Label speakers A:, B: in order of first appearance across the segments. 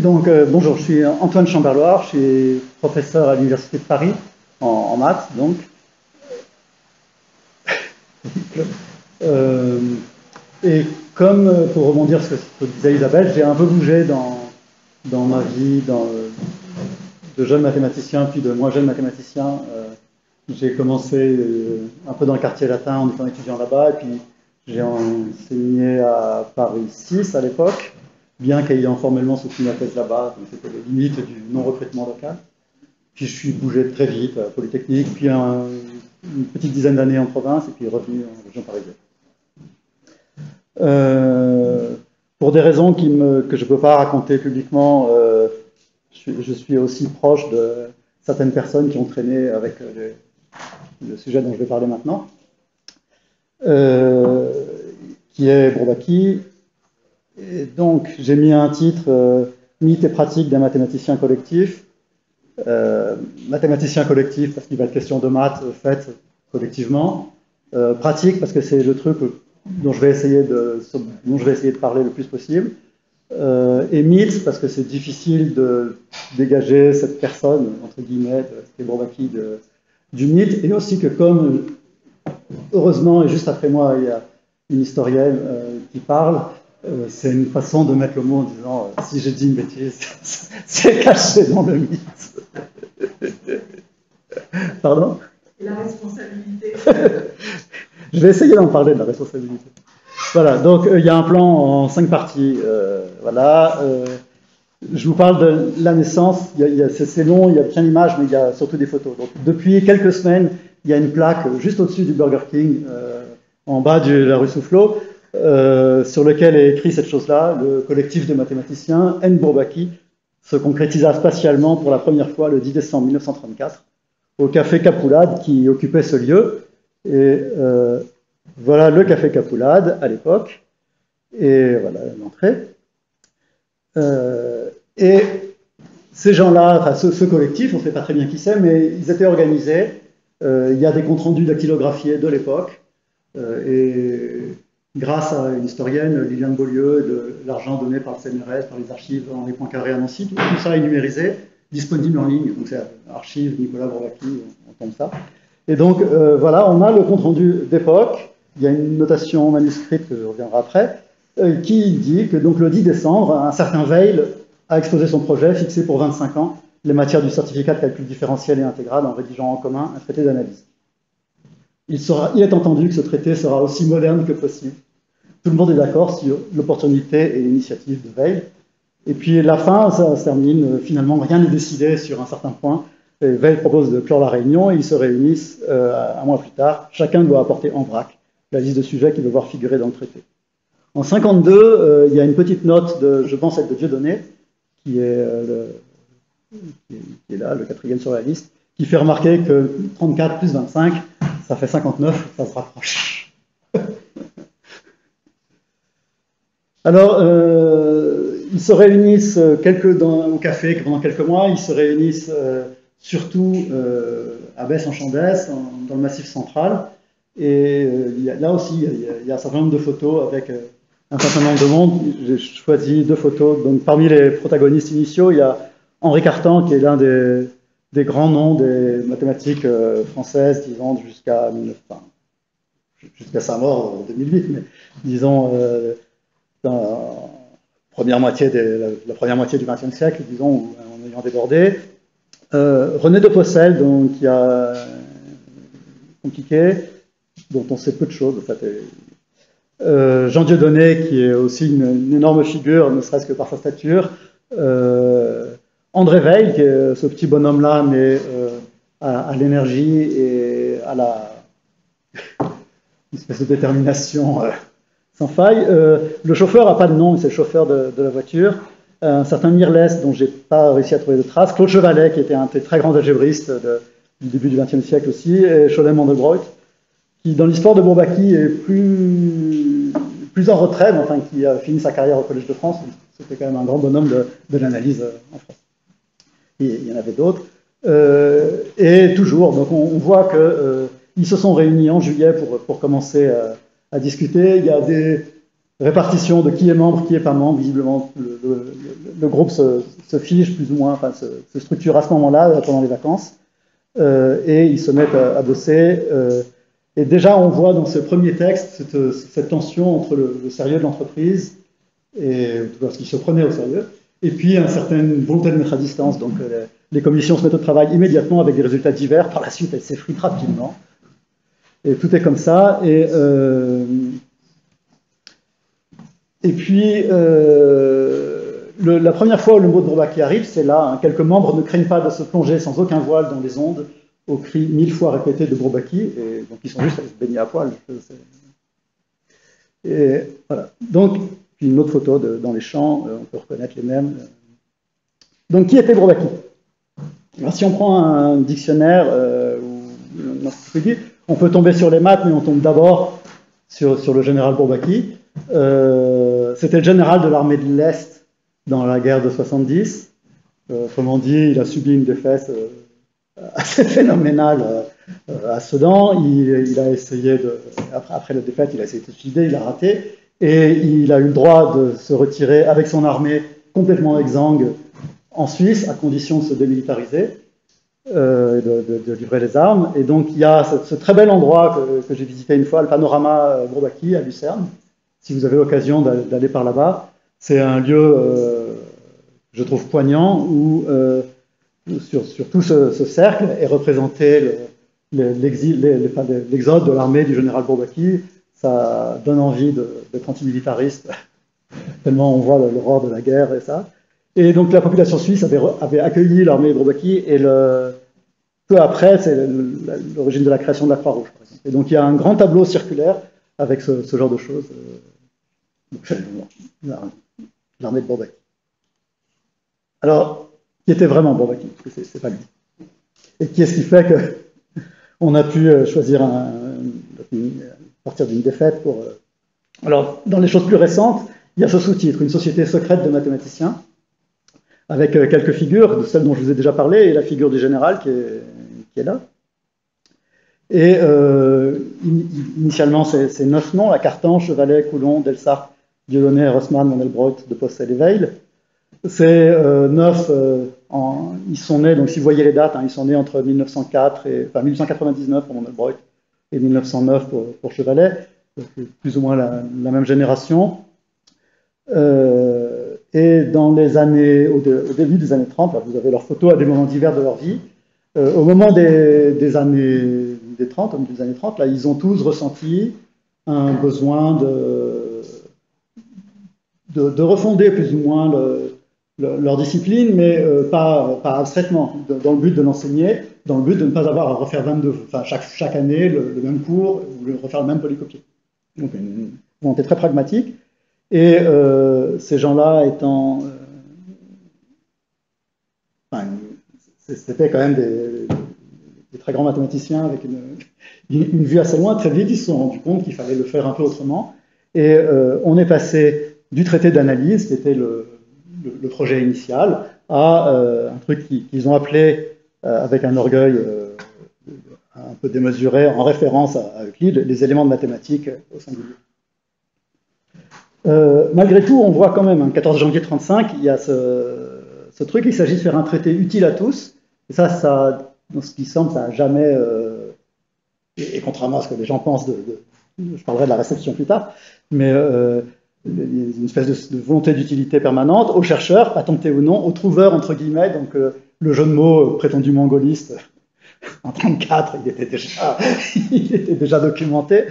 A: donc euh, bonjour, je suis Antoine Chamberloir, je suis professeur à l'Université de Paris en, maths, donc. Euh, et comme, pour rebondir sur ce que disait Isabelle, j'ai un peu bougé dans, dans ma vie de jeune mathématicien, puis de moins jeune mathématicien. j'ai commencé un peu dans le quartier latin en étant étudiant là-bas, et puis j'ai enseigné à Paris 6 à l'époque bien qu'ayant formellement soutenu la thèse là-bas, c'était les limites du non-recrutement local. Puis je suis bougé très vite à Polytechnique, puis une petite dizaine d'années en province, et puis revenu en région parisienne. Euh, pour des raisons que je ne peux pas raconter publiquement, euh, je, suis, aussi proche de certaines personnes qui ont traîné avec le sujet dont je vais parler maintenant, euh, qui est Bourbaki, et donc, j'ai mis un titre euh, Mythe et pratique d'un mathématicien collectif. Euh, mathématicien collectif parce qu'il va être question de maths faites collectivement. Euh, pratique parce que c'est le truc dont je vais essayer de, dont je vais essayer de parler le plus possible. et mythe parce que c'est difficile de dégager cette personne, entre guillemets, Bourbaki, de, du mythe. Et aussi que comme, heureusement, et juste après moi, il y a une historienne qui parle, euh, c'est une façon de mettre le mot en disant euh, si j'ai dit une bêtise, c'est caché dans le mythe. Pardon?
B: La responsabilité.
A: Je vais essayer d'en parler de la responsabilité. Voilà, donc euh, il y a un plan en cinq parties. voilà. je vous parle de la naissance. C'est long, il y a plein d'images, mais il y a surtout des photos. Donc, depuis quelques semaines, il y a une plaque juste au-dessus du Burger King, en bas de la rue Soufflot, euh, sur lequel est écrit cette chose-là, le collectif de mathématiciens N. Bourbaki se concrétisa spatialement pour la première fois le 10 décembre 1934 au café Capoulade qui occupait ce lieu. Et euh, voilà le café Capoulade à l'époque. Et voilà l'entrée. Euh, et ces gens-là, enfin ce, collectif, on ne sait pas très bien qui c'est, mais ils étaient organisés. il y a des comptes rendus dactylographiés de l'époque. et grâce à une historienne, Liliane Beaulieu, de l'argent donné par le CNRS, par les archives en les points carrés à Nancy, tout, ça est numérisé, disponible en ligne. Donc c'est archives Nicolas Bourbaki, on tombe ça. Et donc euh, voilà, on a le compte rendu d'époque. Il y a une notation manuscrite que je reviendrai après, euh, qui dit que donc le 10 décembre, un certain Veil a exposé son projet fixé pour 25 ans les matières du certificat de calcul différentiel et intégral en rédigeant en commun un traité d'analyse. Il, il est entendu que ce traité sera aussi moderne que possible tout le monde est d'accord sur l'opportunité et l'initiative de Veil. Et puis la fin, ça se termine, euh, finalement rien n'est décidé sur un certain point. Et Veil propose de clore la réunion et ils se réunissent euh, un mois plus tard. Chacun doit apporter en vrac la liste de sujets qu'il veut voir figurer dans le traité. En 52, euh, il y a une petite note de, je pense être de Dieudonné, qui est, qui est là, le quatrième sur la liste, qui fait remarquer que 34 plus 25, ça fait 59, ça se rapproche. Alors, euh, ils se réunissent quelques dans, au café pendant quelques mois, ils se réunissent euh, surtout euh, à Besse-en-Chandès, dans le massif central. Et là aussi, il y, a, un certain nombre de photos avec un certain nombre de monde. J'ai choisi deux photos. Donc, parmi les protagonistes initiaux, il y a Henri Cartan, qui est l'un des, grands noms des mathématiques françaises, disons, jusqu'à jusqu'à sa mort en 2008, mais disons la première moitié, du XXe siècle, disons, en ayant débordé. Euh, René de Possel, donc, qui a compliqué, dont on sait peu de choses, en fait. Euh, Jean Dieudonné, qui est aussi une, énorme figure, ne serait-ce que par sa stature. Euh, André Veil, qui est ce petit bonhomme-là, mais à, à l'énergie et à la une espèce de détermination sans faille. Euh, le chauffeur n'a pas de nom, c'est le chauffeur de, la voiture. un certain Mirles, dont j'ai pas réussi à trouver de traces. Claude Chevalet, qui était un très grand algébriste du début du XXe siècle aussi. Et Scholem Mandelbrot, qui, dans l'histoire de Bourbaki, est plus, en retrait, mais enfin, qui a fini sa carrière au Collège de France. C'était quand même un grand bonhomme de, l'analyse euh, en France. Il y en avait d'autres. Euh, et toujours, donc on, voit qu'ils se sont réunis en juillet pour, pour commencer à discuter. Il y a des, répartition de qui est membre, qui est pas membre. Visiblement, le, groupe se, se, fiche plus ou moins, enfin, se, structure à ce moment-là, pendant les vacances, et ils se mettent à, bosser. et déjà, on voit dans ce premier texte cette, tension entre le, sérieux de l'entreprise et ce qui se prenait au sérieux, et puis une certaine volonté de mettre à distance. Donc, les commissions se mettent au travail immédiatement avec des résultats divers. Par la suite, elles s'effritent rapidement. Et tout est comme ça. Et, euh, puis, euh, la première fois où le mot de Bourbaki arrive, c'est là. Hein. quelques membres ne craignent pas de se plonger sans aucun voile dans les ondes au cri mille fois répété de Bourbaki. Et donc, ils sont juste à se baigner à poil. Et voilà. Donc, une autre photo dans les champs, euh, on peut reconnaître les mêmes. Donc, qui était Bourbaki? Si on prend un dictionnaire ou on peut tomber sur les maths, mais on tombe d'abord sur, sur, le général Bourbaki. Euh, C'était le général de l'armée de l'Est dans la guerre de 70. Euh, autrement dit, il a subi une défaite euh, assez phénoménale euh, à Sedan. Il, il, a essayé de, après, après la défaite, il a essayé de suicider, il a raté, et il a eu le droit de se retirer avec son armée complètement exsangue en Suisse, à condition de se démilitariser, euh, de, livrer les armes. Et donc, il y a ce, très bel endroit que, j'ai visité une fois, le panorama Bourbaki à Lucerne. Si vous avez l'occasion d'aller par là-bas, c'est un lieu, euh, je trouve, poignant où, euh, sur, tout ce, cercle, est représenté l'exode de l'armée du général Bourbaki. Ça donne envie d'être antimilitariste, tellement on voit l'horreur de la guerre et ça. Et donc la population suisse avait, accueilli l'armée Bourbaki et peu après, c'est l'origine de la création de la Croix-Rouge. Et donc il y a un grand tableau circulaire avec ce, genre de choses. Euh, l'armée de Bourbaki. Alors, qui était vraiment Bourbaki Parce que c'est pas lui. Et qui est-ce qui fait qu'on a pu euh, choisir un, partir d'une défaite pour. Euh, alors, dans les choses plus récentes, il y a ce sous-titre, une société secrète de mathématiciens avec euh, quelques figures, celles dont je vous ai déjà parlé, et la figure du général qui est, là. Et euh, initialement, c'est neuf noms, la Cartan, Chevalet, Coulon, Delsart, Dieudonné, Rossmann, Mandelbrot, De Postel et Veil. C'est euh, neuf, euh, ils sont nés, donc si vous voyez les dates, hein, ils sont nés entre 1904 et, enfin 1899 pour Mandelbrot et 1909 pour, pour Chevalet, plus ou moins la, la même génération. Euh, et dans les années, au, début des années 30, vous avez leurs photos à des moments divers de leur vie. Euh, au moment des, années des 30, au des années 30, là, ils ont tous ressenti un besoin de, de, refonder plus ou moins leur discipline, mais euh, pas, pas abstraitement, dans le but de l'enseigner, dans le but de ne pas avoir à refaire 22, enfin, chaque, chaque année le, même cours ou refaire le même polycopier. Donc une volonté très pragmatique. Et euh, ces gens-là étant. Euh, c'était quand même des, très grands mathématiciens avec une, vue assez loin. Très vite, ils se sont rendus compte qu'il fallait le faire un peu autrement. Et euh, on est passé du traité d'analyse, qui était le, le, projet initial, à un truc qu'ils ont appelé, avec un orgueil un peu démesuré, en référence à, à Euclide, les éléments de mathématiques au singulier. Euh, malgré tout, on voit quand même, hein, 14 janvier 35, il y a ce, truc, il s'agit de faire un traité utile à tous. Et ça, ça dans ce qui semble, ça n'a jamais, euh, et, contrairement à ce que les gens pensent, de, je parlerai de la réception plus tard, mais euh, une espèce de, volonté d'utilité permanente aux chercheurs, patentés ou non, aux trouveurs, entre guillemets, donc le jeu de mots prétendument gaulliste en 1934, il était déjà, il était déjà documenté,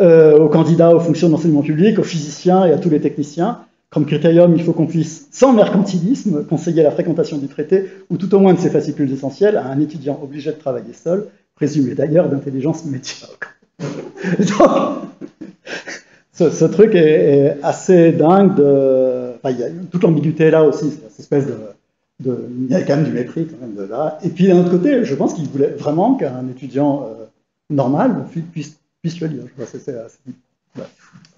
A: euh, aux candidats aux fonctions d'enseignement public, aux physiciens et à tous les techniciens. Comme critérium, il faut qu'on puisse, sans mercantilisme, conseiller la fréquentation du traité, ou tout au moins de ses fascicules essentiels, à un étudiant obligé de travailler seul, présumé d'ailleurs d'intelligence médiocre. Ce, truc est, assez dingue. De, il y a toute l'ambiguïté là aussi, cette espèce de il y a quand même du mépris quand même de là. Et puis d'un autre côté, je pense qu'il voulait vraiment qu'un étudiant euh, normal puisse, puisse, le lire.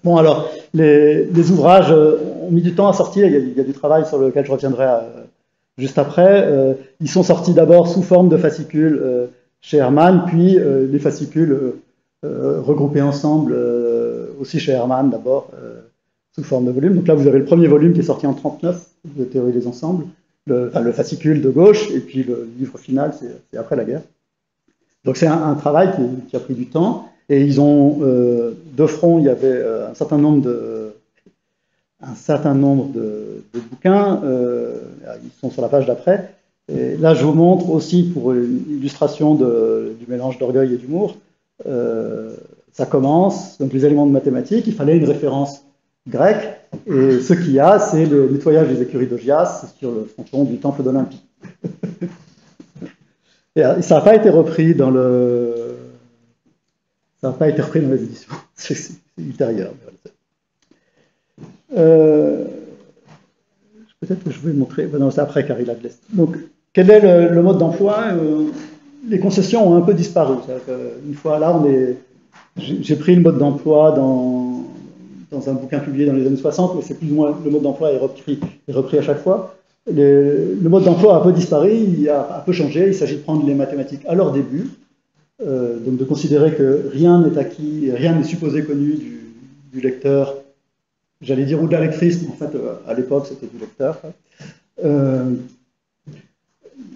A: Bon alors, les, ouvrages euh, ont mis du temps à sortir, il y, a, du travail sur lequel je reviendrai euh, juste après. ils sont sortis d'abord sous forme de fascicules chez Hermann, puis les fascicules regroupés ensemble aussi chez Hermann d'abord sous forme de volume. Donc là, vous avez le premier volume qui est sorti en 39 de Théorie des ensembles, le, fascicule de gauche, et puis le livre final, c'est après la guerre. Donc c'est un, travail qui, a pris du temps, et ils ont, euh, de front, il y avait euh, un certain nombre de, un certain nombre de, bouquins, euh, ils sont sur la page d'après, et là je vous montre aussi pour une illustration du mélange d'orgueil et d'humour, ça commence, donc les éléments de mathématiques, il fallait une référence grecque, et ce qu'il y a, c'est le nettoyage des écuries d'Ogias sur le fronton du temple d'Olympie. et ça n'a pas été repris dans le. Ça n'a pas été repris dans les éditions. C'est ultérieur. Euh, peut-être que je vais montrer. non, c'est après car il a de l'Est. Donc, quel est le, mode d'emploi euh, Les concessions ont un peu disparu. Une fois là, on j'ai pris le mode d'emploi dans, dans, un bouquin publié dans les années 60, mais c'est plus ou moins le mode d'emploi est repris, à chaque fois. Le, mode d'emploi a un peu disparu, il a un peu changé. Il s'agit de prendre les mathématiques à leur début, euh, donc de considérer que rien n'est acquis, rien n'est supposé connu du, lecteur. J'allais dire ou de la lectrice, mais en fait, euh, à l'époque, c'était du lecteur. Euh,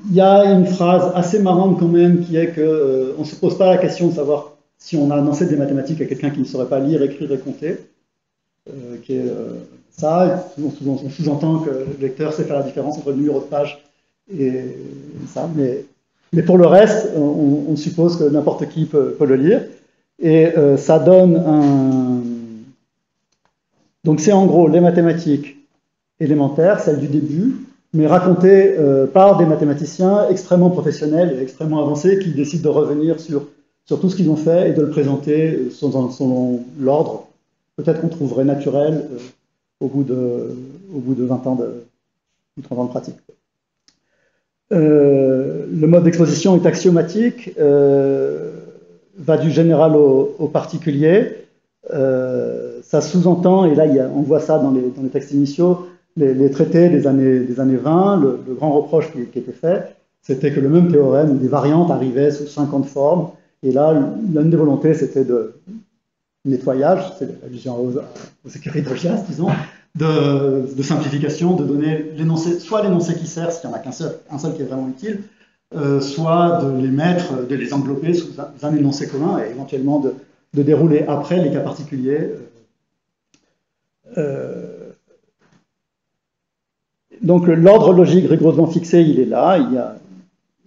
A: il y a une phrase assez marrante quand même qui est qu'on ne se pose pas la question de savoir si on a annoncé des mathématiques à quelqu'un qui ne saurait pas lire, écrire et compter, euh, qui est euh, ça, on sous-entend que le lecteur sait faire la différence entre le numéro de page et ça, mais, mais pour le reste, on, suppose que n'importe qui peut, le lire, et euh, ça donne un... Donc c'est en gros les mathématiques élémentaires, celles du début, mais racontées par des mathématiciens extrêmement professionnels et extrêmement avancés qui décident de revenir sur sur tout ce qu'ils ont fait et de le présenter selon, l'ordre. Peut-être qu'on trouverait naturel euh, au, bout de, au bout de 20 ans de, ou 30 ans de pratique. Euh, le mode d'exposition est axiomatique, euh, va du général au, particulier. ça sous-entend, et là on voit ça dans les, textes initiaux, les, traités des années, des années 20, le, grand reproche qui, qui était fait, c'était que le même théorème, des variantes arrivaient sous 50 formes, et là, l'une des volontés, c'était de nettoyage, c'est l'allusion aux, aux sécurités de disons, de, simplification, de donner l'énoncé, soit l'énoncé qui sert, s'il n'y en a qu'un seul, un seul qui est vraiment utile, euh, soit de les mettre, de les envelopper sous un, énoncé commun et éventuellement de, dérouler après les cas particuliers. Euh, euh, donc l'ordre logique rigoureusement fixé, il est là.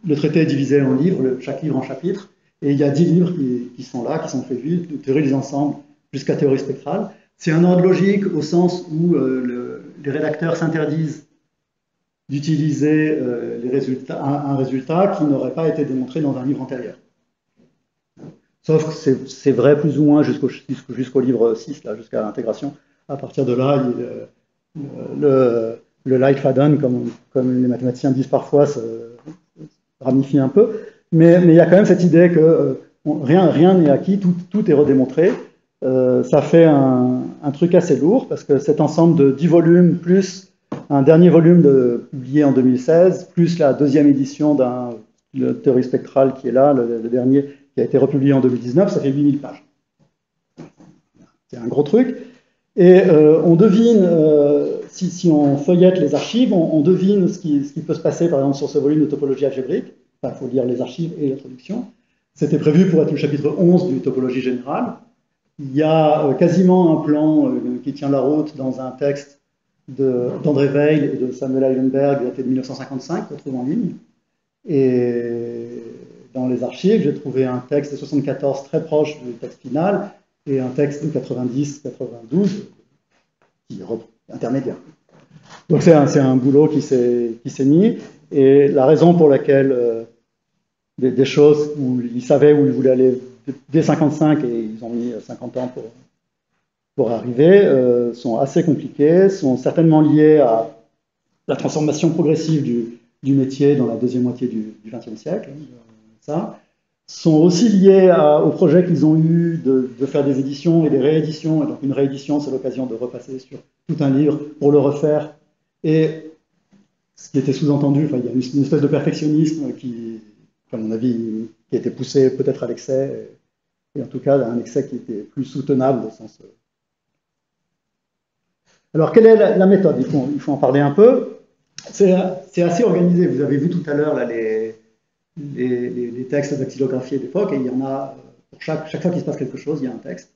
A: Le traité est divisé en livres, chaque livre en chapitres. Et il y a dix livres qui, sont là, qui sont prévus, de théorie des ensembles jusqu'à théorie spectrale. C'est un ordre logique au sens où euh, les rédacteurs s'interdisent d'utiliser euh, un, résultat qui n'aurait pas été démontré dans un livre antérieur. Sauf que c'est vrai plus ou moins jusqu'au livre 6, jusqu'à l'intégration. À partir de là, le, le, light faden, comme, comme, les mathématiciens disent parfois, se ramifie un peu. Mais, il y a quand même cette idée que euh, rien n'est acquis, tout, est redémontré. Euh, ça fait un, truc assez lourd parce que cet ensemble de 10 volumes plus un dernier volume de, publié en 2016, plus la deuxième édition d'un théorie spectrale qui est là, le, dernier qui a été republié en 2019, ça fait 8000 pages. C'est un gros truc. Et euh, on devine, si, on feuillette les archives, on, devine ce qui, ce qui, peut se passer, par exemple, sur ce volume de topologie algébrique il faut lire les archives et la traduction. C'était prévu pour être le chapitre 11 du topologie générale. Il y a euh, quasiment un plan euh, qui tient la route dans un texte d'André Weil et de Samuel Eilenberg daté de 1955, qu'on trouve en ligne. Et dans les archives, j'ai trouvé un texte de 74 très proche du texte final et un texte de 90-92 qui est intermédiaire. Donc c'est un, un, boulot qui s'est mis. Et la raison pour laquelle euh, des, choses où ils savaient où ils voulaient aller dès 55 et ils ont mis 50 ans pour, pour arriver euh, sont assez compliquées, sont certainement liées à la transformation progressive du, du métier dans la deuxième moitié du XXe siècle. Hein, ça sont aussi liées au projet qu'ils ont eu de, de, faire des éditions et des rééditions. Et donc une réédition, c'est l'occasion de repasser sur tout un livre pour le refaire. Et ce qui était sous-entendu, il y a une, espèce de perfectionnisme qui, à mon avis, qui a été poussé peut-être à l'excès, et, en tout cas un excès qui était plus soutenable au sens. Alors, quelle est la, méthode? Il faut, en parler un peu. C'est assez organisé. Vous avez vu tout à l'heure les, les, les, textes dactylographiés d'époque, et il y en a, pour chaque, chaque fois qu'il se passe quelque chose, il y a un texte.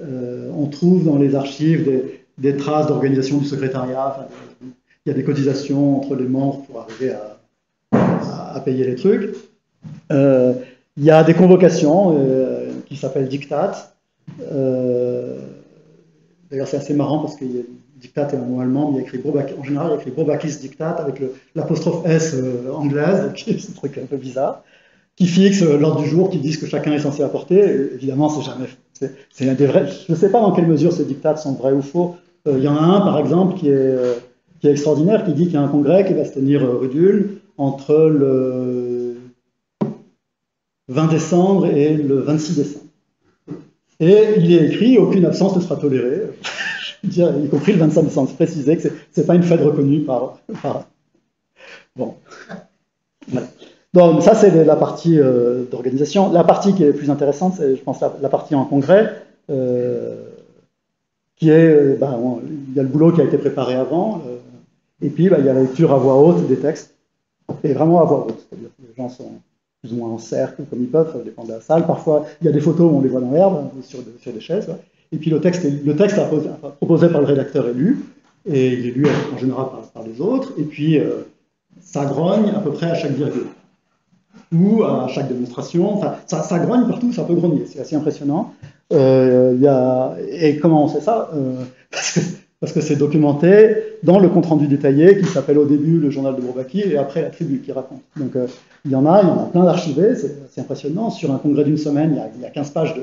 A: Euh, on trouve dans les archives des, des traces d'organisation du secrétariat. il y a des cotisations entre les membres pour arriver à, à, payer les trucs. Euh, il y a des convocations euh, qui s'appellent dictates. D'ailleurs, c'est assez marrant parce que dictat est un mot allemand, mais en général, il y a écrit Bobakis dictat avec l'apostrophe S euh, anglaise, qui est un truc un peu bizarre, qui fixe euh, l'ordre du jour, qui dit ce que chacun est censé apporter. évidemment, c'est jamais. C'est des vrais. Je ne sais pas dans quelle mesure ces dictats sont vrais ou faux. Euh, il y en a un, par exemple, qui est, extraordinaire, qui dit qu'il y a un congrès qui va se tenir rue entre le 20 décembre et le 26 décembre. Et il est écrit aucune absence ne sera tolérée, y compris le 25 décembre. Préciser que ce n'est pas une fête reconnue par. Bon. Donc, ça, c'est la partie euh, d'organisation. La partie qui est plus intéressante, c'est, je pense, la, partie en congrès, euh, qui est. Euh, bah, il y a le boulot qui a été préparé avant, et puis bah, il y a la lecture à voix haute des textes, et vraiment à voix haute. C'est-à-dire que les gens sont plus ou moins en cercle, comme ils peuvent, ça dépend de la salle. Parfois, il y a des photos où on les voit dans l'herbe, sur, sur, des chaises. Et puis le texte, le texte proposé par le rédacteur est lu, et il est lu en général par, les autres, et puis euh, ça grogne à peu près à chaque virgule, ou à chaque démonstration. Enfin, ça, ça grogne partout, ça peut grogner, c'est assez impressionnant. Euh, y a, et comment on sait ça? Euh, Parce que parce que c'est documenté dans le compte-rendu détaillé qui s'appelle au début le journal de Bourbaki et après la tribu qui raconte. Donc euh, il y en a, il y en a plein d'archivés, c'est impressionnant. Sur un congrès d'une semaine, il y, a, il y a 15 pages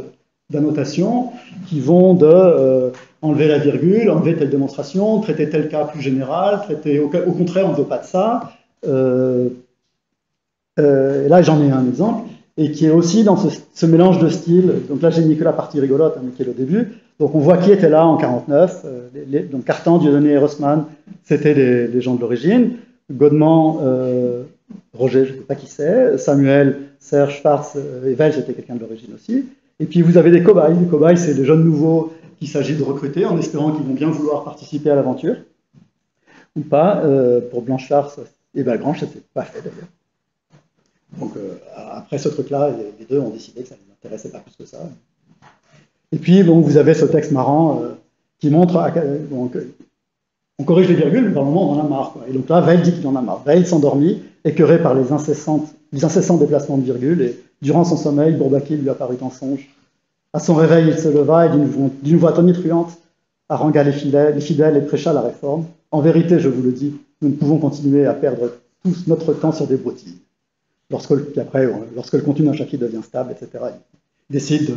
A: d'annotations qui vont de euh, enlever la virgule, enlever telle démonstration, traiter tel cas plus général, traiter au, contraire on ne veut pas de ça. Euh, et là j'en ai un exemple et qui est aussi dans ce, mélange de styles. Donc là, j'ai la partie rigolote, hein, mais qui est le début. Donc on voit qui était là en 49. Euh, donc Cartan, Dieudonné et Rossmann, c'était les, gens de l'origine. Godement, euh, Roger, je ne sais pas qui c'est. Samuel, Serge, Schwartz euh, et Vel, c'était quelqu'un de l'origine aussi. Et puis vous avez des cobayes. Les cobayes, c'est des jeunes nouveaux qu'il s'agit de recruter en espérant qu'ils vont bien vouloir participer à l'aventure. Ou pas. pour Blanchard et Valgrange, ça s'est pas fait d'ailleurs. Donc euh, après ce truc-là, les, deux ont décidé que ça ne les intéressait pas plus que ça. Et puis bon, vous avez ce texte marrant euh, qui montre, donc, on corrige les virgules, mais par le moment on en a marre. Et donc là, Veil dit qu'il en a marre. Veil s'endormit, écœuré par les, incessantes, les incessants déplacements de virgules, et durant son sommeil, Bourbaki lui apparut en songe. À son réveil, il se leva et d'une voix tonitruante harangua les les fidèles et prêcha la réforme. En vérité, je vous le dis, nous ne pouvons continuer à perdre tous notre temps sur des broutilles lorsque, après, lorsque le contenu d'un chapitre devient stable, etc., il décide de,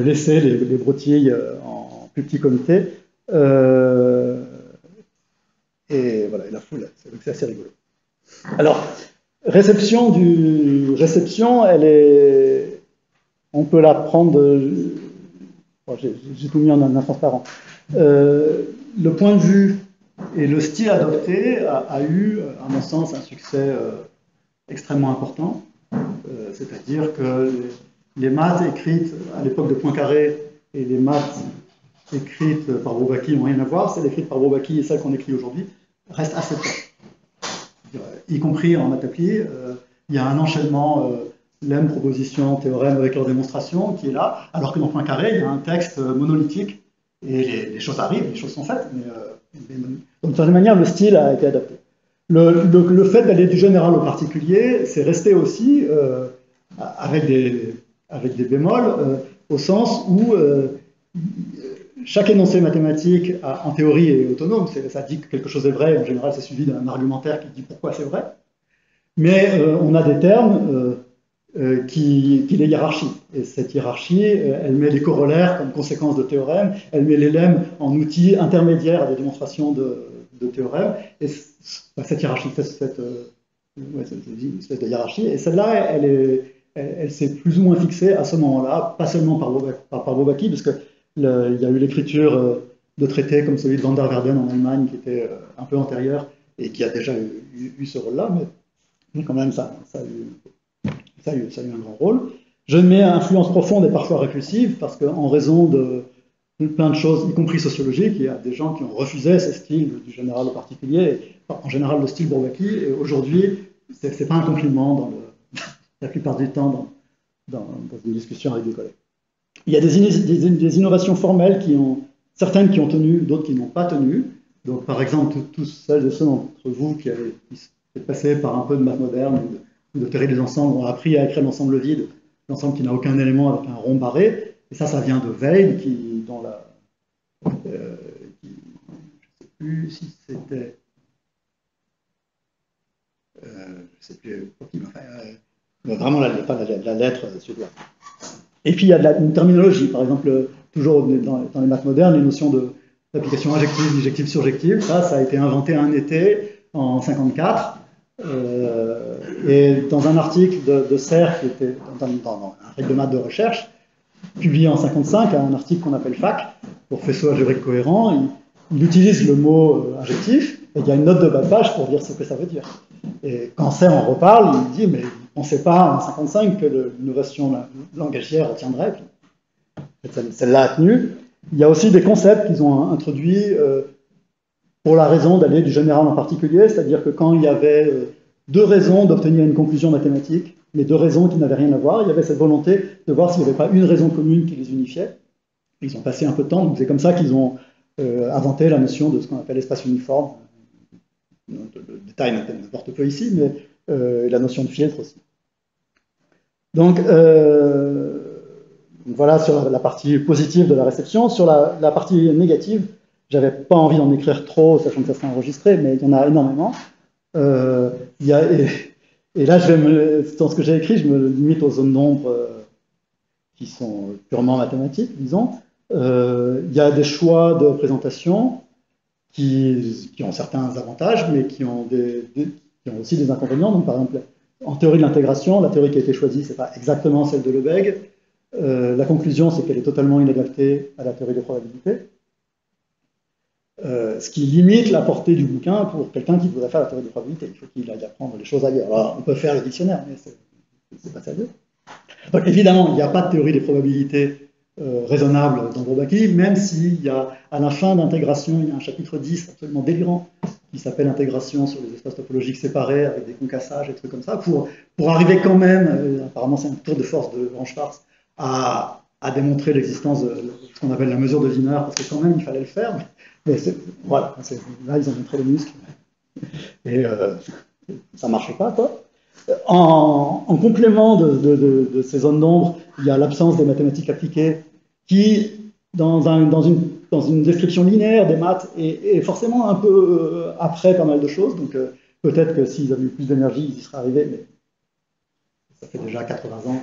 A: laisser les, les, broutilles euh, en plus petit comité. Euh, et voilà, la foule, c'est assez rigolo. Alors, réception du réception, elle est, on peut la prendre. J'ai tout mis en, un transparent. Euh, le point de vue et le style adopté a, eu, à mon sens, un succès extrêmement important. Euh, c'est-à-dire que maths écrites à l'époque de Poincaré et les maths écrites par Bourbaki n'ont rien à voir. Celles écrites par Bourbaki et celles qu'on écrit aujourd'hui restent assez proches. Y compris en maths appliquée, euh, il y a un enchaînement euh, lemme, proposition, théorème avec leur démonstration qui est là, alors que dans Poincaré, il y a un texte monolithique et les, choses arrivent, les choses sont faites, mais, donc de toute manière, le style a été adapté. Le, fait d'aller du général au particulier, c'est rester aussi euh, avec, des, avec des bémols, euh, au sens où euh, chaque énoncé mathématique, en théorie, est autonome. ça dit que quelque chose est vrai, en général, c'est suivi d'un argumentaire qui dit pourquoi c'est vrai. Mais on a des termes qui, les hiérarchient. Et cette hiérarchie, elle met les corollaires comme conséquence de théorème, elle met les lemmes en outil intermédiaire à des démonstrations de, de théorème. Et cette hiérarchie, cette, euh, une espèce de hiérarchie, et celle-là, elle, est, elle, s'est plus ou moins fixée à ce moment-là, pas seulement par, par, par parce qu'il y a eu l'écriture euh, de traités comme celui de Van der Verden en Allemagne, qui était euh, un peu antérieur et qui a déjà eu, ce rôle-là, mais, quand même, ça, a eu, un grand rôle. Je mets influence profonde et parfois réflexive, parce qu'en raison de, plein de choses, y compris sociologiques. Il y a des gens qui ont refusé ce style du général au particulier, en général le style Bourbaki, et aujourd'hui, ce n'est pas un compliment dans le, la plupart du temps dans, dans, une discussion avec des collègues. Il y a des, des, innovations formelles qui ont, certaines qui ont tenu, d'autres qui n'ont pas tenu. Donc, par exemple, tous celles et ceux d'entre vous qui, avaient, qui passé par un peu de maths moderne ou de, théorie des ensembles ont appris à écrire l'ensemble vide, l'ensemble qui n'a aucun élément avec un rond barré. Et ça, ça vient de Veil, qui, dans la. Euh, je ne sais plus si c'était. Euh, je ne sais plus. Enfin, euh, vraiment la, la, la, lettre suédoise. Et puis il y a de la, une terminologie, par exemple, toujours dans, dans les maths modernes, les notions d'application injective, bijective, surjective, ça, ça a été inventé un été en 54. Euh, et dans un article de, de Serre, qui était dans, dans, un article de maths de recherche, publié en 55, un article qu'on appelle FAC, pour faisceau algébrique cohérent, il, il, utilise le mot euh, injectif, il y a une note de bas de page pour dire ce que ça veut dire. Et quand Serre en reparle, il dit, mais on ne sait pas en 55 que l'innovation langagière tiendrait. Celle-là a tenu. Il y a aussi des concepts qu'ils ont introduits euh, pour la raison d'aller du général en particulier, c'est-à-dire que quand il y avait euh, deux raisons d'obtenir une conclusion mathématique, mais deux raisons qui n'avaient rien à voir, il y avait cette volonté de voir s'il n'y avait pas une raison commune qui les unifiait. Ils ont passé un peu de temps, donc c'est comme ça qu'ils ont euh, inventé la notion de ce qu'on appelle espace uniforme. Le détail n'importe peu ici, mais euh, la notion de filtre aussi. Donc, euh, voilà sur la, partie positive de la réception. Sur la, partie négative, j'avais pas envie d'en écrire trop, sachant que ça sera enregistré, mais il y en a énormément. Euh, y a, et, là, je vais dans ce que j'ai écrit, je me limite aux zones d'ombre qui sont purement mathématiques, disons. Il y a des choix de présentation qui, ont certains avantages, mais qui ont aussi des inconvénients. Donc, par exemple, en théorie de l'intégration, la théorie qui a été choisie, ce n'est pas exactement celle de Lebesgue. Euh, la conclusion, c'est qu'elle est totalement inadaptée à la théorie des probabilités. Euh, ce qui limite la portée du bouquin pour quelqu'un qui voudrait faire la théorie des probabilités. Il faut qu'il aille apprendre les choses ailleurs. Alors, on peut faire le dictionnaire, mais c'est pas sérieux. Évidemment, il n'y a pas de théorie des probabilités euh, raisonnable dans Bourbaki, même s'il y a à la fin d'intégration, il y a un chapitre 10 absolument délirant qui s'appelle Intégration sur les espaces topologiques séparés avec des concassages et trucs comme ça, pour, pour arriver quand même, euh, apparemment c'est un tour de force de Grand à, à démontrer l'existence de ce qu'on appelle la mesure de Wiener, parce que quand même il fallait le faire, mais, voilà, là ils ont montré les muscles, et euh, ça marchait pas quoi. En, en complément de, ces zones d'ombre, il y a l'absence des mathématiques appliquées qui, dans, un, dans une dans une description linéaire des maths et, forcément un peu euh, après pas mal de choses. Donc euh, peut-être que s'ils avaient eu plus d'énergie, ils y seraient arrivés, mais ça fait déjà 80 ans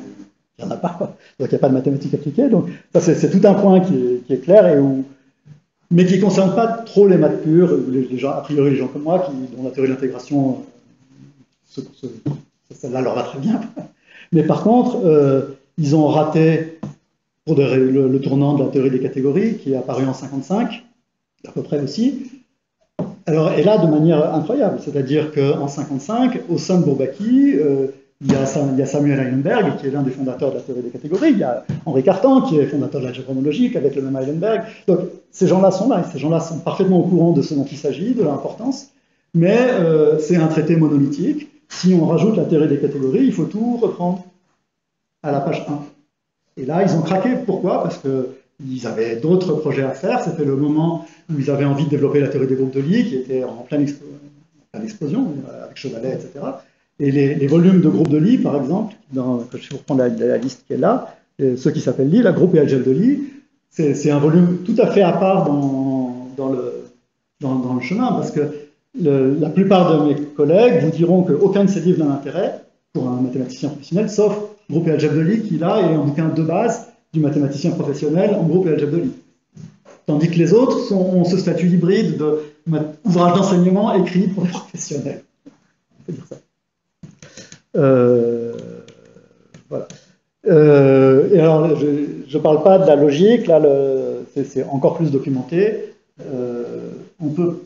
A: qu'il n'y en a pas. Donc il n'y a pas de mathématiques appliquées. Donc ça c'est tout un point qui est, est clair et où, mais qui ne concerne pas trop les maths pures, les, gens, a priori les gens comme moi, qui, dont la théorie de l'intégration, euh, celle-là leur va très bien. Mais par contre, euh, ils ont raté le, tournant de la théorie des catégories, qui est apparu en 55, à peu près aussi. Alors, et là, de manière incroyable, c'est-à-dire qu'en 55, au sein de Bourbaki, euh, il, y a, Samuel Heilenberg, qui est l'un des fondateurs de la théorie des catégories, il y a Henri Cartan, qui est fondateur de la logique, avec le même Heilenberg. Donc, ces gens-là sont là, ces gens-là sont parfaitement au courant de ce dont il s'agit, de l'importance, mais euh, c'est un traité monolithique. Si on rajoute la théorie des catégories, il faut tout reprendre à la page 1. Et là, ils ont craqué. Pourquoi? Parce qu'ils avaient d'autres projets à faire. C'était le moment où ils avaient envie de développer la théorie des groupes de Lie, qui était en pleine, explosion, euh, avec Chevalet, etc. Et les, volumes de groupes de Lie, par exemple, dans, je vous reprendre la, liste qui est là, ceux qui s'appellent Lie, la groupe et algèbre de Lie, c'est un volume tout à fait à part dans, dans, le, dans, le, chemin, parce que la plupart de mes collègues vous diront qu'aucun de ces livres n'a d'intérêt pour un mathématicien professionnel, sauf groupe et algèbre de Lie, qui là est un bouquin de base du mathématicien professionnel en groupe et algèbre de Lie. Tandis que les autres sont, ont ce statut hybride de ouvrage d'enseignement écrit pour les professionnels. On peut dire ça. Euh, voilà. Euh, et alors, je ne parle pas de la logique, là, c'est encore plus documenté. Euh, on peut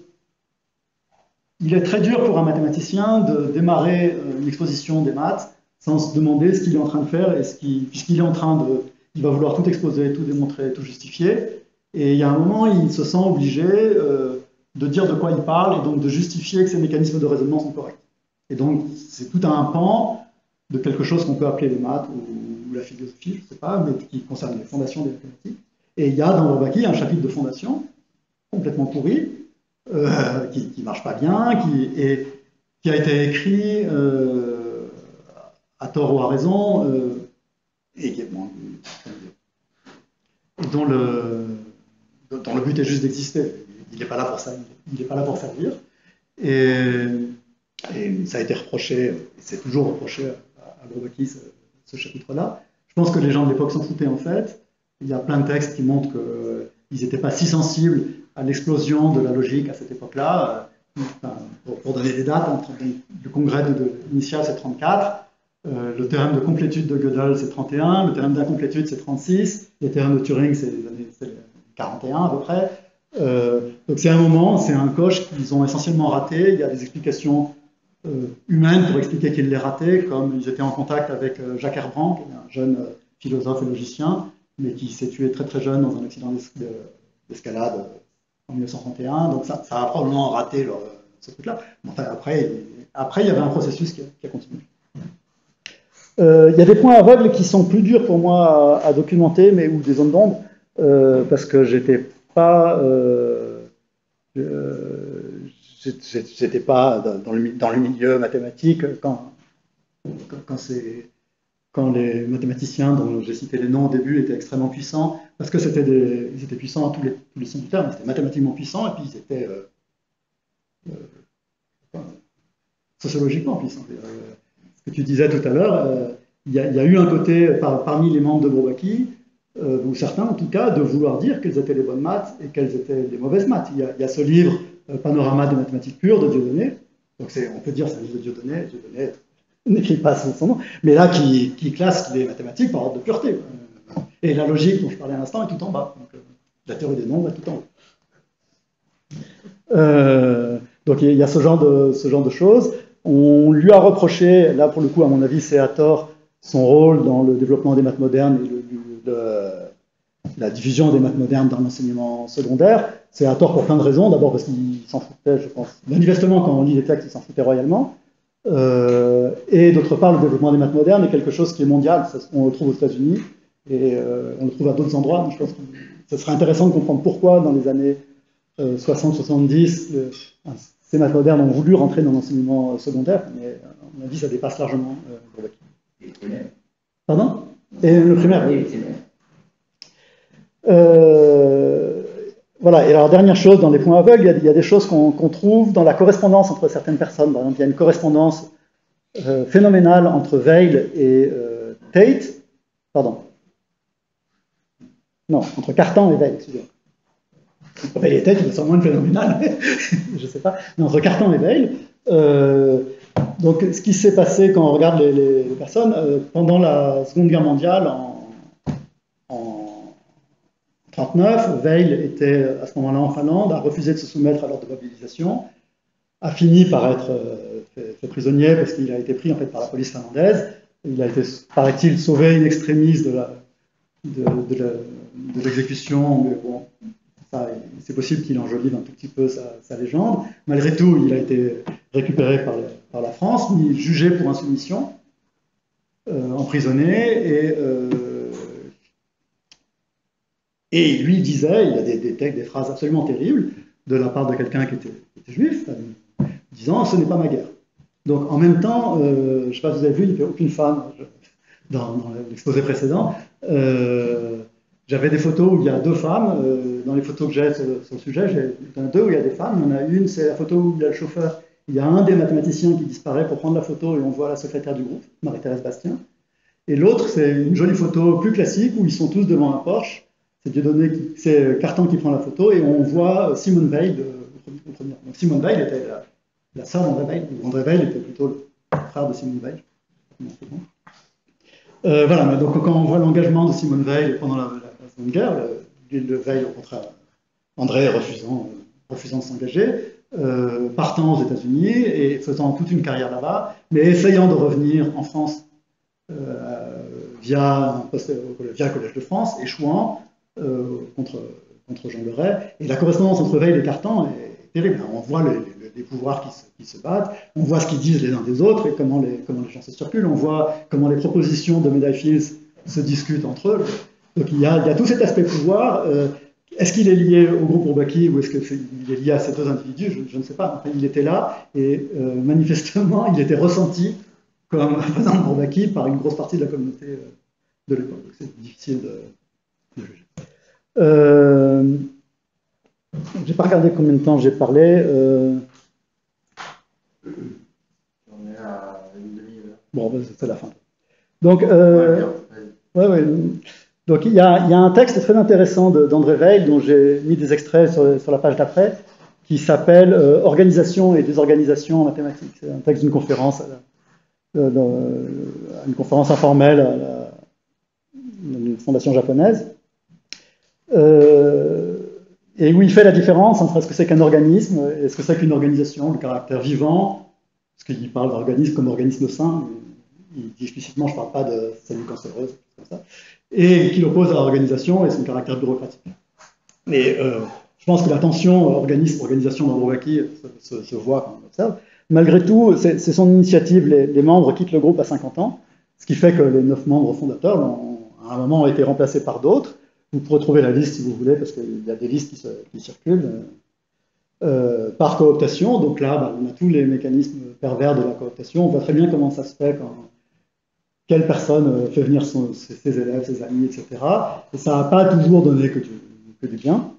A: il est très dur pour un mathématicien de démarrer une exposition des maths sans se demander ce qu'il est en train de faire et ce puisqu'il est en train de, il va vouloir tout exposer, tout démontrer, tout justifier. Et il y a un moment, il se sent obligé de dire de quoi il parle et donc de justifier que ces mécanismes de raisonnement sont corrects. Et donc, c'est tout un pan de quelque chose qu'on peut appeler les maths ou, la philosophie, je ne sais pas, mais qui concerne les fondations des mathématiques. Et il y a dans Bourbaki un chapitre de fondation complètement pourri, euh, qui ne marche pas bien, qui a été écrit euh, à tort ou à raison, euh, et dont, le, dont le but est juste d'exister. Il n'est pas là pour ça, il n'est pas là pour servir. Et, et ça a été reproché, c'est toujours reproché à, Bourbaki ce, ce chapitre-là. Je pense que les gens de l'époque s'en foutaient en fait. Il y a plein de textes qui montrent qu'ils n'étaient pas si sensibles à l'explosion de la logique à cette époque-là. Pour, donner des dates, le congrès de, initial c'est 34, euh, le théorème de complétude de Gödel c'est 31, le théorème d'incomplétude c'est 36, le théorème de Turing c'est les années 41 à peu près. Euh, donc c'est un moment, c'est un coche qu'ils ont essentiellement raté. Il y a des explications humaines pour expliquer qu'ils l'aient raté, comme ils étaient en contact avec Jacques Herbrand, un jeune philosophe et logicien, mais qui s'est tué très très jeune dans un accident d'escalade en 1931, donc ça, a probablement raté ce truc-là. Enfin, après, après, il y avait un processus qui a, continué. Euh, il y a des points aveugles qui sont plus durs pour moi à, documenter, mais ou des zones d'ombre, euh, parce que j'étais pas, euh, j'étais pas dans le, milieu mathématique quand, quand quand les mathématiciens dont j'ai cité les noms au début étaient extrêmement puissants, parce que c'était ils étaient puissants à tous les, tous les sens du terme, ils étaient mathématiquement puissants, et puis ils étaient euh, euh, sociologiquement puissants. Euh, que tu disais tout à l'heure, il y, a eu un côté parmi les membres de Bourbaki, ou certains en tout cas, de vouloir dire quelles étaient les bonnes maths et quelles étaient les mauvaises maths. Il y a, ce livre, Panorama des mathématiques pures de Dieudonné, donc on peut dire c'est un livre de Dieudonné, Dieudonné n'écrit pas son nom, mais là qui, classe les mathématiques par ordre de pureté. Et la logique dont je parlais à l'instant est tout en bas. Euh, la théorie des nombres est tout en haut. Euh, donc il y a de, ce genre de choses. On lui a reproché, là pour le coup, à mon avis, c'est à tort, son rôle dans le développement des maths modernes et la diffusion des maths modernes dans l'enseignement secondaire. C'est à tort pour plein de raisons. D'abord parce qu'il s'en foutait, je pense. Manifestement, quand on lit les textes, il s'en foutait royalement. Euh, et d'autre part, le développement des maths modernes est quelque chose qui est mondial. Ça, on le trouve aux États-Unis et euh, on le trouve à d'autres endroits. Je pense que ce serait intéressant de comprendre pourquoi, dans les années euh, 60-70, thémates modernes ont voulu rentrer dans l'enseignement euh, secondaire, mais euh, à mon avis, ça dépasse largement euh, Pardon? Et le primaire euh, voilà, et alors dernière chose, dans les points aveugles, il y a, des choses qu'on trouve dans la correspondance entre certaines personnes. Par exemple, il y a une correspondance phénoménale entre Veil et Tate. Pardon. Non, entre Cartan et Veil, excusez-moi. Veil et Tate, il sont moins phénoménal, je ne sais pas. Mais entre Cartan et Veil, euh, donc ce qui s'est passé quand on regarde les, personnes, pendant la Seconde Guerre mondiale, en 1939, Veil était à ce moment-là en Finlande, a refusé de se soumettre à l'ordre de mobilisation, a fini par être euh, fait, prisonnier parce qu'il a été pris en fait par la police finlandaise. Il a été, paraît-il, sauvé in extremis de l'exécution, mais bon, c'est possible qu'il enjolive un tout petit peu sa, légende. Malgré tout, il a été récupéré par, la France, jugé pour insoumission, euh, emprisonné et euh, lui disait, il y a des, des, des phrases absolument terribles de la part de quelqu'un qui était, juif, disant ce n'est pas ma guerre. Donc en même temps, euh, je ne sais pas si vous avez vu, il n'y avait aucune femme dans, l'exposé précédent. J'avais des photos où il y a deux femmes. Euh, dans les photos que j'ai sur, le sujet, a deux où il y a des femmes. Il y en a une, c'est la photo où il y a le chauffeur. Il y a un des mathématiciens qui disparaît pour prendre la photo et on voit la secrétaire du groupe, Marie-Thérèse Bastien. Et l'autre, c'est une jolie photo plus classique où ils sont tous devant un Porsche c'est c'est Carton qui prend la photo et on voit Simone Veil. Donc Simone Veil était la, sœur d'André Veil, André Veil était plutôt le frère de Simone Veil. Euh, voilà, donc quand on voit l'engagement de Simone Veil pendant la, Seconde Guerre, l'île de Veil, au contraire, André refusant, de s'engager, euh, partant aux États-Unis et faisant toute une carrière là-bas, mais essayant de revenir en France euh, via, via le Collège de France, échouant, euh, contre contre Jean Leray. Et la correspondance entre Veil et Cartan est terrible. On voit les, pouvoirs qui se, battent, on voit ce qu'ils disent les uns des autres et comment les, comment gens se circulent, on voit comment les propositions de Medai Fields se discutent entre eux. Donc il y a, il y a tout cet aspect pouvoir. Euh, est-ce qu'il est lié au groupe Urbaki ou est-ce qu'il est, lié à ces deux individus je, ne sais pas. Enfin, il était là et euh, manifestement, il était ressenti comme faisant Bourbaki par une grosse partie de la communauté euh, de l'époque. C'est difficile de, juger. Euh, j'ai pas regardé combien de temps j'ai parlé.
C: On est à une demi-heure.
A: Bon, ben, c'est la fin. Donc, ouais, ouais, Donc il y, a, un texte très intéressant d'André Veil, dont j'ai mis des extraits sur, la page d'après, qui s'appelle euh, Organisation et désorganisation en mathématiques. C'est un texte d'une conférence euh, dans une conférence informelle à une fondation japonaise, euh, et où il fait la différence entre ce que c'est qu'un organisme et ce que c'est qu'une organisation, le caractère vivant, parce qu'il parle d'organisme comme organisme sain, il dit explicitement je ne parle pas de cellules cancéreuses, et qu'il oppose à l'organisation et son caractère bureaucratique. Et euh, je pense que la tension organisme-organisation dans Bourbaki se, se, voit quand on observe. Malgré tout, c'est son initiative, les, membres quittent le groupe à 50 ans, ce qui fait que les neuf membres fondateurs, ont, à un moment, ont été remplacés par d'autres. Vous pourrez trouver la liste si vous voulez, parce qu'il y a des listes qui, circulent. Euh, par cooptation, donc là, bah, on a tous les mécanismes pervers de la cooptation. On voit très bien comment ça se fait quand quelle personne euh, fait venir ses, élèves, ses amis, etc. Et ça n'a pas toujours donné que du, bien.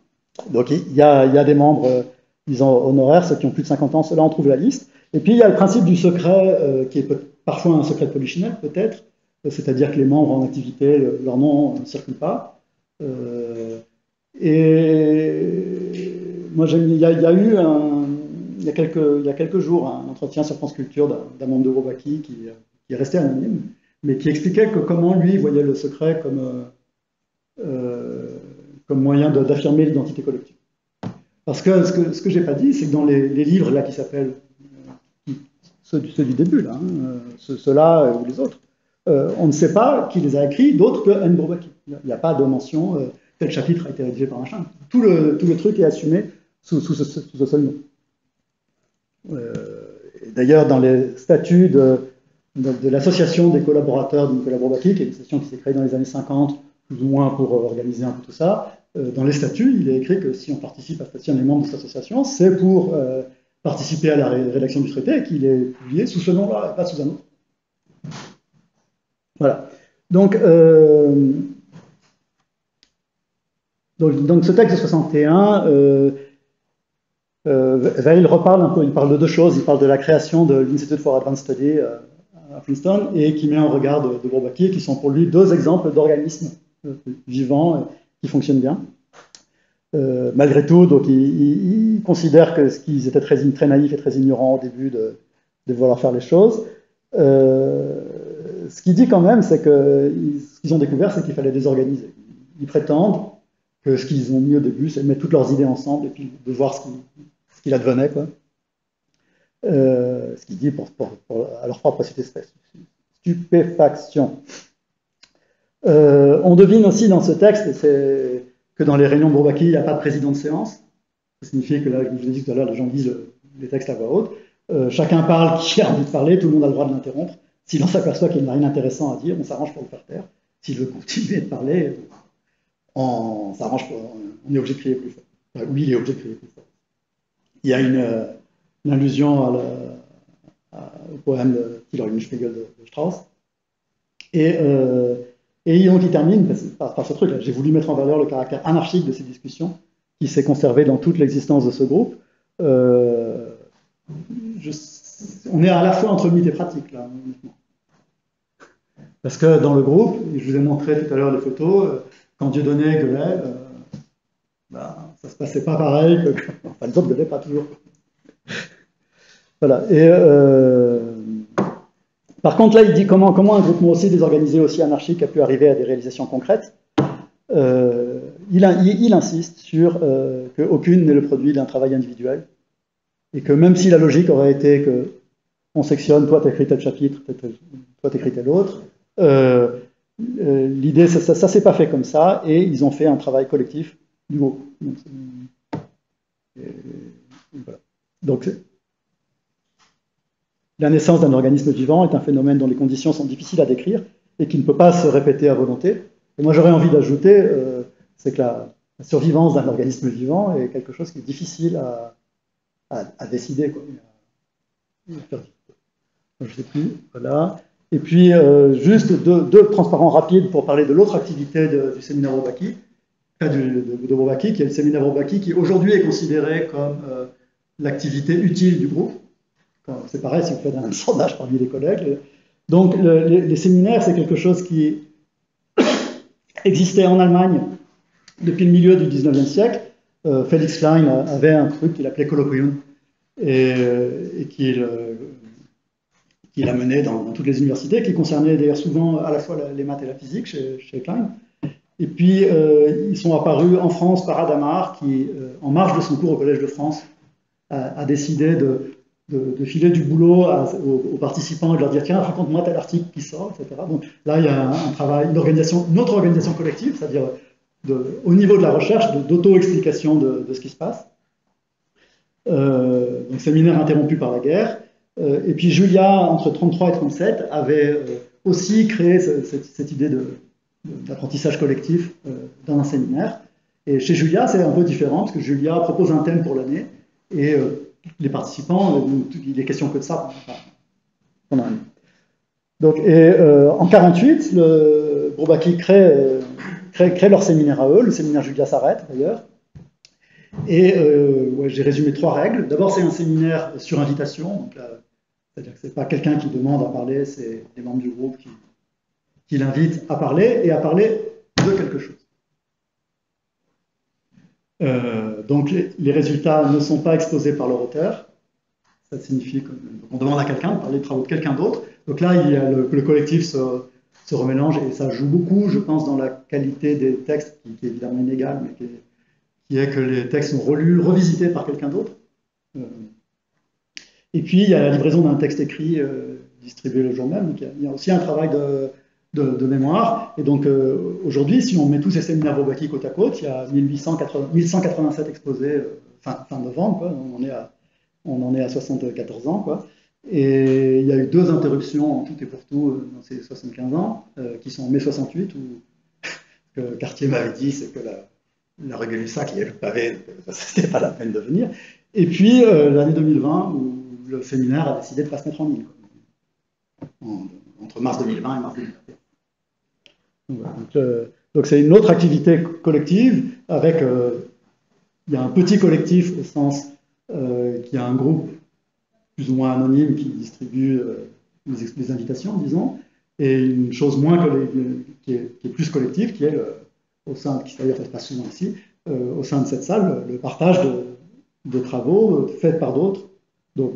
A: Donc il y, a, des membres, euh, disons, honoraires, ceux qui ont plus de 50 ans, ceux-là, on trouve la liste. Et puis il y a le principe du secret, euh, qui est parfois un secret polichinelle, peut-être, euh, c'est-à-dire que les membres en activité, leur nom ne circule pas. Euh, et moi, il y, a, eu il, y a quelques, jours un entretien sur France Culture d'un membre de Robaki qui, qui, est resté anonyme, mais qui expliquait que comment lui voyait le secret comme, euh, comme moyen d'affirmer l'identité collective. Parce que ce que, ce que j'ai pas dit, c'est que dans les, livres là qui s'appellent ceux, du début, hein, ceux-là ou les autres. Euh, on ne sait pas qui les a écrits, d'autres que Anne Bourbaki. Il n'y a pas de mention, euh, tel chapitre a été rédigé par machin. Tout le, tout le truc est assumé sous, sous, ce, seul nom. Euh, D'ailleurs, dans les statuts de, de, l'association des collaborateurs qui est une association qui s'est créée dans les années 50, plus ou moins pour organiser un peu tout ça, euh, dans les statuts, il est écrit que si on participe à si on est membre de cette association, c'est pour participer à la rédaction du traité et qu'il est publié sous ce nom-là et pas sous un autre. Voilà. Donc, euh, donc, ce texte de 61, euh, euh, reparle un peu, il parle de deux choses. Il parle de la création de l'Institute for Advanced Study euh, à Princeton et qui met en regard de, de Bourbaki, qui sont pour lui deux exemples d'organismes vivants qui fonctionnent bien. Euh, malgré tout, donc ils, considèrent que qu'ils étaient très, naïfs et très ignorants au début de, vouloir faire les choses. Euh, ce qu'il dit quand même, c'est que ce qu'ils ont découvert, c'est qu'il fallait désorganiser. Ils prétendent que ce qu'ils ont mis au début, c'est de mettre toutes leurs idées ensemble et puis de voir ce qu'il qu advenait. Quoi. Euh, ce qu'il dit pour, à leur propre stupéfaction. Euh, on devine aussi dans ce texte, que dans les réunions de Bourbaki, il n'y a pas de président de séance. Ça signifie que là, je vous dit tout à l'heure, les gens lisent les textes à voix haute. Euh, chacun parle qui a envie de parler, tout le monde a le droit de l'interrompre. S'il en s'aperçoit qu'il n'a rien d'intéressant à dire, on s'arrange pour le faire taire. S'il veut continuer de parler, on s'arrange pour. On est obligé de crier plus fort. Oui, il est obligé de crier plus fort. Il y a une, euh, une allusion au poème de Tiller Spiegel de, Strauss. Et euh, et donc il termine par, ce truc-là. J'ai voulu mettre en valeur le caractère anarchique de ces discussions, qui s'est conservé dans toute l'existence de ce groupe. Euh, on est à la fois entre mythe et pratique, là, honnêtement. Parce que dans le groupe, je vous ai montré tout à l'heure les photos, euh, quand Dieudonné gueulait, euh, ben, ça se passait pas pareil que. Enfin, les autres gueulaient pas toujours. Voilà. Et. Euh, par contre, là, il dit comment, comment un groupement aussi désorganisé, aussi anarchique, a pu arriver à des réalisations concrètes. Euh, il, insiste sur euh, qu'aucune n'est le produit d'un travail individuel, et que même si la logique aurait été que on sectionne, toi t'écris tel chapitre, toi t'écris tel autre, euh, l'idée, ça, ça, s'est pas fait comme ça, et ils ont fait un travail collectif du groupe. Donc, voilà. La naissance d'un organisme vivant est un phénomène dont les conditions sont difficiles à décrire et qui ne peut pas se répéter à volonté. Et moi, j'aurais envie d'ajouter, euh, c'est que la, survivance d'un organisme vivant est quelque chose qui est difficile à, décider. Quoi. Je sais plus, voilà. Et puis, euh, juste deux, transparents rapides pour parler de l'autre activité du séminaire Bobaki, de, de, qui est le séminaire Bobaki, qui aujourd'hui est considéré comme euh, l'activité utile du groupe. C'est pareil si vous faites un sondage parmi les collègues. Donc, les, séminaires, c'est quelque chose qui existait en Allemagne depuis le milieu du 19e siècle. Euh, Felix Klein avait un truc qu'il appelait Colloquium et, et qu'il qu'il a mené dans, toutes les universités, qui concernait d'ailleurs souvent à la fois les maths et la physique chez, Klein. Et puis, euh, ils sont apparus en France par Adamar, qui, euh, en marge de son cours au Collège de France, a, décidé de, de, filer du boulot aux, participants et de leur dire tiens, raconte-moi tel article qui sort, etc. Donc là, il y a un, travail, une, organisation, une autre organisation collective, c'est-à-dire au niveau de la recherche, d'auto-explication de, ce qui se passe. Euh, donc, séminaire interrompu par la guerre. Euh, et puis Julia, entre 33 et 37, avait euh, aussi créé cette, idée d'apprentissage collectif dans un séminaire. Et chez Julia, c'est un peu différent, parce que Julia propose un thème pour l'année, et les participants, il est question que de ça pendant. Donc, et en 48, le Bourbaki crée, crée, leur séminaire à eux, le séminaire Julia s'arrête d'ailleurs, et euh, j'ai résumé trois règles. D'abord, c'est un séminaire sur invitation. C'est-à-dire que ce n'est pas quelqu'un qui demande à parler, c'est les membres du groupe qui, qui l'invitent à parler et à parler de quelque chose. Euh, donc les, résultats ne sont pas exposés par leur auteur. Ça signifie qu'on demande à quelqu'un de parler de travaux de quelqu'un d'autre. Donc là, le, collectif se, remélange et ça joue beaucoup, je pense, dans la qualité des textes, qui, est évidemment inégale, mais qui est, qui est que les textes sont relus, revisités par quelqu'un d'autre. Euh, et puis, il y a la livraison d'un texte écrit euh, distribué le jour même. Donc, il y a aussi un travail de, de, mémoire. Et donc, euh, aujourd'hui, si on met tous ces séminaires Bobaki côte à côte, il y a 1880, 1187 exposés fin, fin, novembre. On, en est à, on en est à 74 ans. Quoi. Et il y a eu deux interruptions en tout et pour tout dans ces 75 ans, qui sont en mai 68, où que Cartier m'avait dit, c'est que la, la Regalusa qui est le pavé, c'était pas la peine de venir. Et puis euh, l'année 2020 où le séminaire a décidé de ne pas se mettre en ligne, entre mars 2020 et mars 2021. Euh, donc c'est une autre activité collective avec, euh, il y a un petit collectif au sens qu'il y a un groupe plus ou moins anonyme qui distribue les, invitations, disons, et une chose moins qui est, plus collective, qui est au sein, qui d'ailleurs souvent ici, euh, au sein de cette salle, le partage de, travaux euh, faits par d'autres. Donc,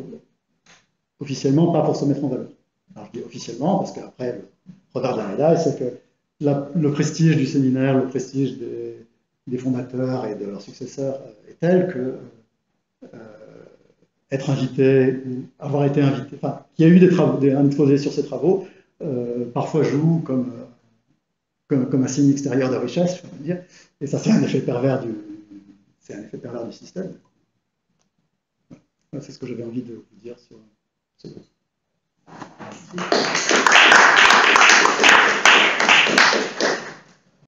A: officiellement, pas pour se mettre en valeur. Alors, je dis officiellement parce qu'après, le revers de la médaille, c'est que le prestige du séminaire, le prestige des, fondateurs et de leurs successeurs euh, est tel que être invité ou avoir été invité, enfin, qu'il y a eu des travaux, des, un sur ces travaux, parfois joue comme comme, un signe extérieur de richesse, je dire. Et ça, c'est un effet pervers du, c'est un effet pervers du système. c'est ce que j'avais envie de vous dire sur ce groupe. Merci. Thank you.